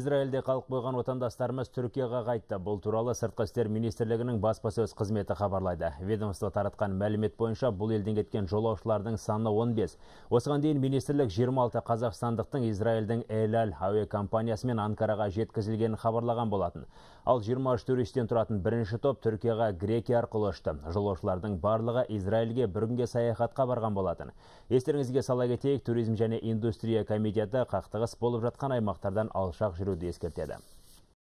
Израильде қалып қойған отандастарымыз Түркияға қайтты. Бұл туралы сыртқы істер министрлігінің баспасөз қызметі хабарлайды. Ведомство таратқан мәлімет бойынша бұл елден кеткен жолаушылардың саны 15. Осыған дейін министрлік 26 қазақстандықтың Израильдің Эль-Аль әуе компаниясымен Анкараға жеткізілгенін хабарлаған болатын. Ал 23 туристен тұратын бірінші топ Түркияға Грекия арқылы ұшты. Жолаушылардың барлығы Израильге бір күнге саяхатқа барған болатын. Естеріңізге сала кетейік, туризм және индустрия комитеті қақтығыс болып жатқан аймақтардан алшақ Herodesca te dá.